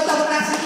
fotografias